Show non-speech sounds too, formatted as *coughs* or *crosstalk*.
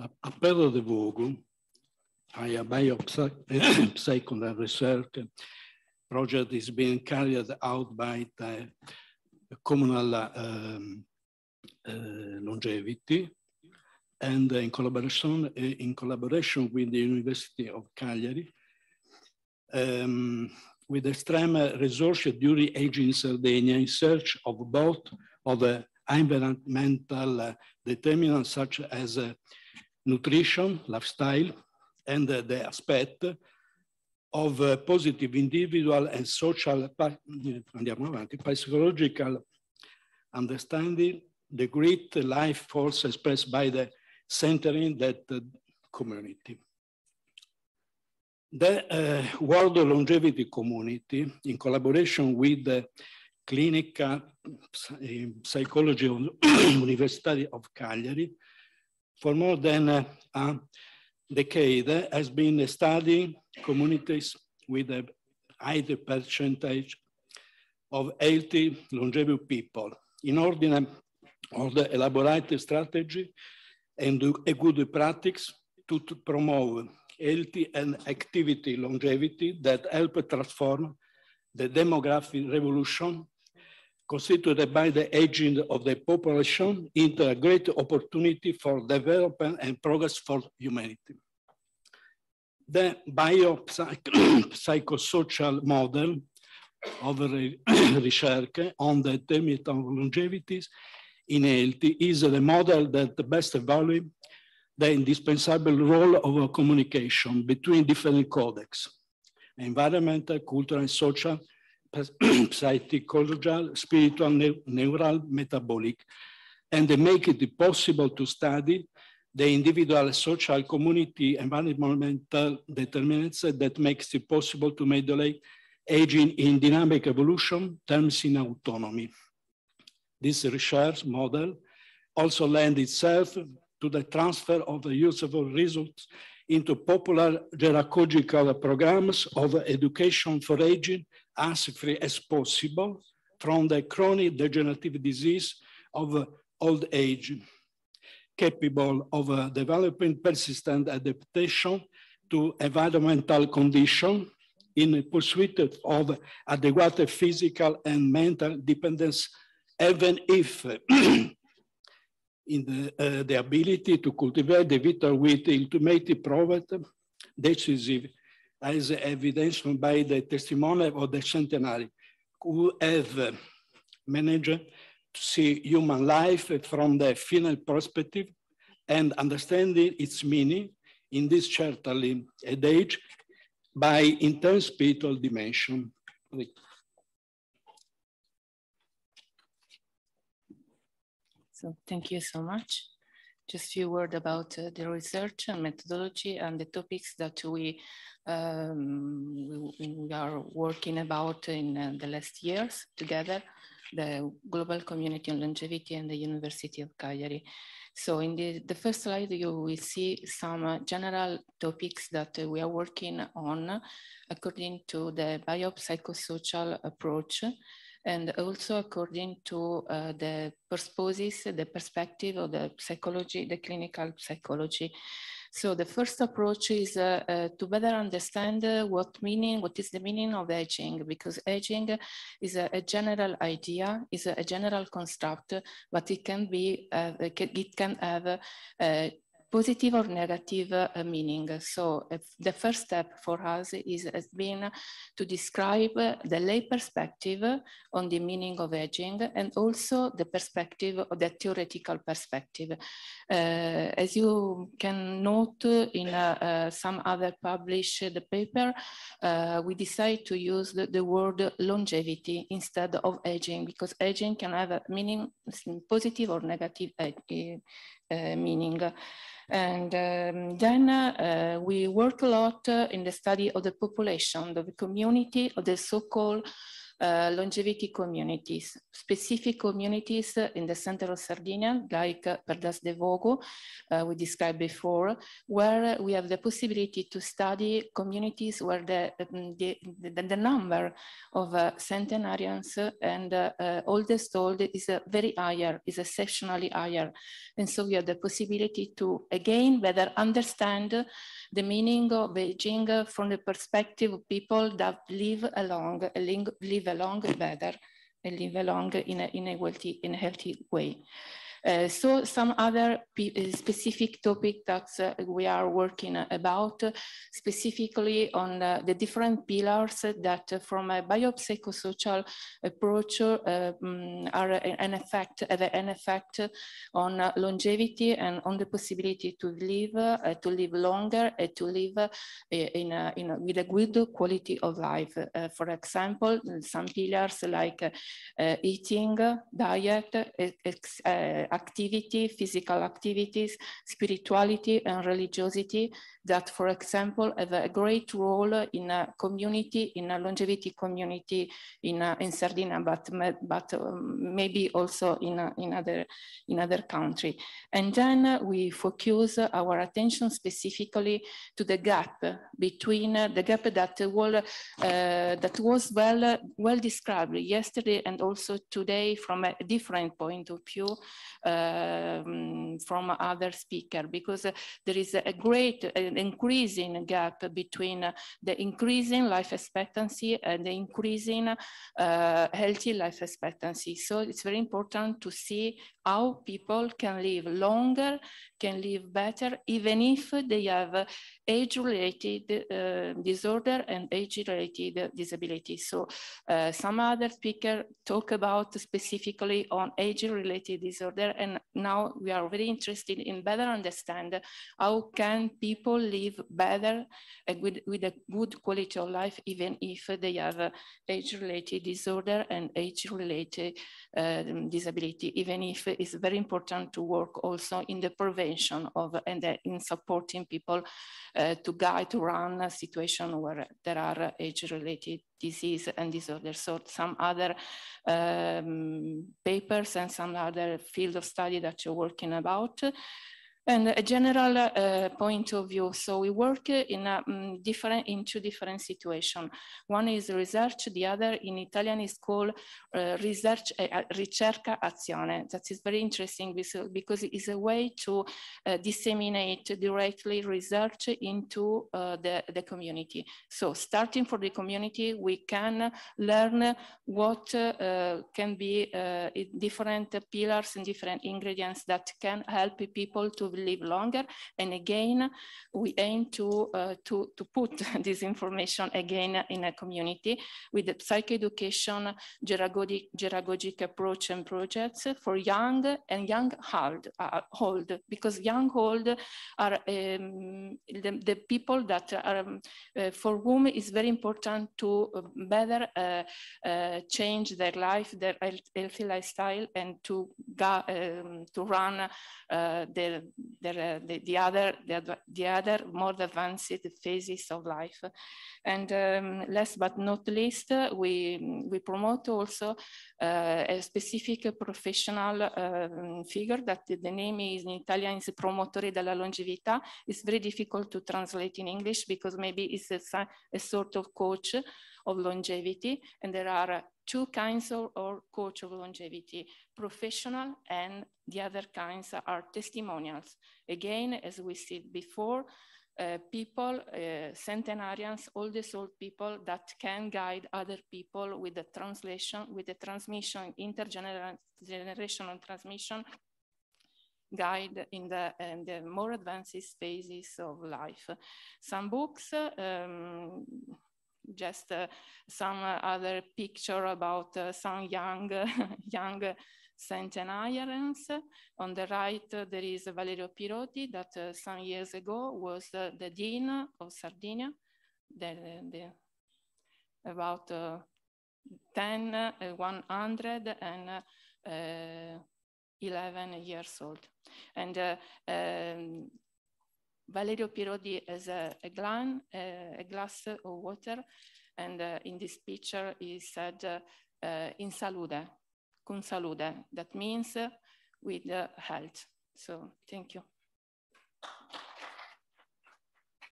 Appello de Vogo, a biopsychological *coughs* research project is being carried out by the communal um, uh, longevity and in collaboration, in collaboration with the University of Cagliari, um, with extreme resources during aging in Sardinia in search of both of the environmental determinants such as uh, nutrition, lifestyle, and uh, the aspect of uh, positive individual and social, andiamo avanti, psychological understanding, the great life force expressed by the centering that uh, community. The uh, World Longevity Community, in collaboration with the Clinical Psychology of *clears throat* University of Cagliari, for more than uh, a decade, has been studying communities with a high percentage of healthy, longevity people in order to elaborate a strategy and a good practice to, to promote healthy and activity longevity that help transform the demographic revolution constituted by the aging of the population into a great opportunity for development and progress for humanity. The biopsychosocial model of *coughs* research on the determinant of longevity in health is the model that best evaluates the indispensable role of communication between different codecs, environmental, cultural, and social, *clears throat* psychological, spiritual, ne neural, metabolic, and they make it possible to study the individual social community and environmental determinants that makes it possible to modulate aging in dynamic evolution terms in autonomy. This research model also lends itself to the transfer of the useful results into popular geragogical programs of education for aging as free as possible from the chronic degenerative disease of old age, capable of developing persistent adaptation to environmental conditions in pursuit of adequate physical and mental dependence, even if *clears throat* in the, uh, the ability to cultivate the vital with ultimate profit decisive as evidenced by the testimony of the centenary who have managed to see human life from the final perspective and understanding its meaning in this certainly age by intense spiritual dimension. So thank you so much. Just few words about uh, the research and methodology and the topics that we, um, we, we, are working about in uh, the last years together, the Global Community on Longevity and the University of Cagliari. So in the, the first slide, you will see some uh, general topics that we are working on according to the biopsychosocial approach and also according to uh, the purposes, the perspective of the psychology, the clinical psychology. So the first approach is uh, uh, to better understand uh, what meaning, what is the meaning of aging, because aging is a, a general idea, is a, a, general construct, but it can be, uh, it can have uh, positive or negative uh, meaning. So the first step for us is has been to describe the lay perspective on the meaning of aging and also the perspective of the theoretical perspective. Uh, as you can note in uh, uh some other published paper, uh, we decide to use the, the, word longevity instead of aging because aging can have a meaning positive or negative uh, meaning. And um, then uh, we work a lot uh, in the study of the population, of the community, of the so-called uh, longevity communities, specific communities in the center of Sardinia, like uh, Perdasdefogu, uh, we described before, where we have the possibility to study communities where the, um, the, the, the, number of uh, centenarians and uh, uh, oldest old is a very higher, is exceptionally higher. And so we have the possibility to, again, better understand the meaning of aging from the perspective of people that live along, live along better and live along in a, in a, healthy, in a healthy way. Uh, so some other uh, specific topic that uh, we are working about, specifically on uh, the different pillars that uh, from a biopsychosocial approach um, are an effect, an effect on longevity and on the possibility to live, to live longer, to live in, a, in a, with a good quality of life. for example, some pillars like eating, diet, activity, physical activities, spirituality and religiosity that, for example, have a great role in a community, in a longevity community in, uh, in Sardinia, but, but um, maybe also in, uh, in, other, in other country. And then we focus our attention specifically to the gap between uh, the gap that, uh, that was well, well described yesterday and also today from a different point of view um, from other speaker, because there is a great, increasing gap between the increasing life expectancy and the increasing uh, healthy life expectancy. So it's very important to see how people can live longer, can live better, even if they have age-related uh, disorder and age-related disability. So uh, some other speaker talk about specifically on age-related disorder, and now we are very interested in better understand how can people live better and with, with a good quality of life, even if they have age-related disorder and age-related um, disability, even if it's very important to work also in the prevention of and in supporting people uh, to guide to run a situation where there are age-related disease and disorders. So some other um, papers and some other field of study that you're working about and a general uh, point of view. So we work in a um, different, in two different situations. One is research, the other in Italian is called uh, research, uh, ricerca azione. That is very interesting because it is a way to uh, disseminate directly research into uh, the, the community. So starting for the community, we can learn what uh, can be different pillars and different ingredients that can help people to live longer. And again, we aim to, uh, to, to put *laughs* this information again in a community with the psychoeducation, geragogic, geragogic approach and projects for young and young old, uh, old because young old are um, the, the, people that are, um, uh, for whom it's very important to uh, better uh, uh, change their life, their healthy lifestyle, and to, um, to run their, their, the, the, other, the, the other more advanced phases of life. And um, last but not least, we, we promote also uh, a specific professional uh, figure that the name is in Italian is Promotore della Longevità. It's very difficult to translate in English because maybe it's a, a sort of coach of longevity. And there are two kinds of or coach of longevity, professional and the other kinds are testimonials. Again, as we said before, uh, people, uh, centenarians, all these old people that can guide other people with the translation, with the transmission, intergenerational transmission, guide in the, in the more advanced phases of life. Some books, um, just uh, some other picture about uh, some young, *laughs* young centenarians. On the right, uh, there is Valerio Pirodi that uh, some years ago was uh, the Dean of Sardinia, the, the, about 10, 100 and 11 years old. And um, Valerio Pirodi has a, a, glan, a glass of water And uh, in this picture, he said, uh, uh, in salude, cum salude. That means with health. So thank you.